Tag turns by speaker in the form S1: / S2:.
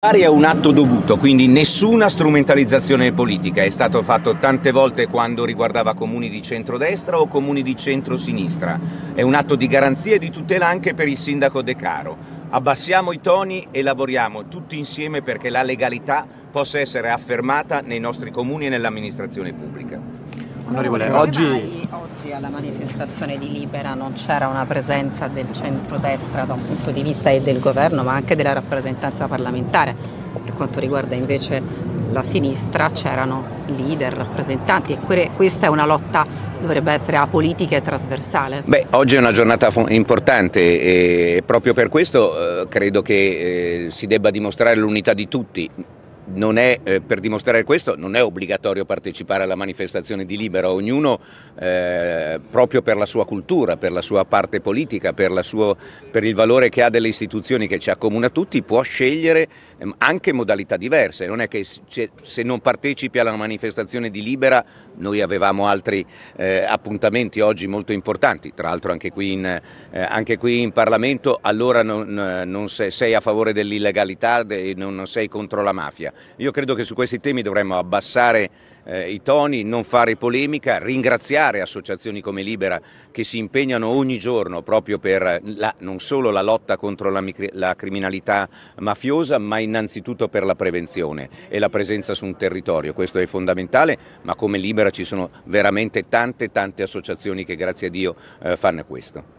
S1: È un atto dovuto, quindi nessuna strumentalizzazione politica, è stato fatto tante volte quando riguardava comuni di centrodestra o comuni di centrosinistra, è un atto di garanzia e di tutela anche per il sindaco De Caro. Abbassiamo i toni e lavoriamo tutti insieme perché la legalità possa essere affermata nei nostri comuni e nell'amministrazione pubblica.
S2: Onorevole, oggi... alla manifestazione di Libera non c'era una presenza del centrodestra da un punto di vista e del governo ma anche della rappresentanza parlamentare. Per quanto riguarda invece la sinistra c'erano leader, rappresentanti e questa è una lotta dovrebbe essere apolitica e trasversale.
S1: Beh, oggi è una giornata importante e proprio per questo eh, credo che eh, si debba dimostrare l'unità di tutti è, eh, per dimostrare questo non è obbligatorio partecipare alla manifestazione di Libera, ognuno eh, proprio per la sua cultura, per la sua parte politica, per, suo, per, il valore che ha delle istituzioni che ci accomuna tutti, può scegliere ehm, anche modalità diverse, non è che se non partecipi alla manifestazione di Libera noi avevamo altri eh, appuntamenti oggi molto importanti, tra l'altro anche, eh, anche, qui in Parlamento, allora non, non sei, sei, a favore dell'illegalità e non sei contro la mafia. Io credo che su questi temi dovremmo abbassare eh, i toni, non fare polemica, ringraziare associazioni come Libera che si impegnano ogni giorno proprio per la, non solo la lotta contro la, la criminalità mafiosa ma innanzitutto per la prevenzione e la presenza su un territorio, questo è fondamentale ma come Libera ci sono veramente tante tante associazioni che grazie a Dio eh, fanno questo.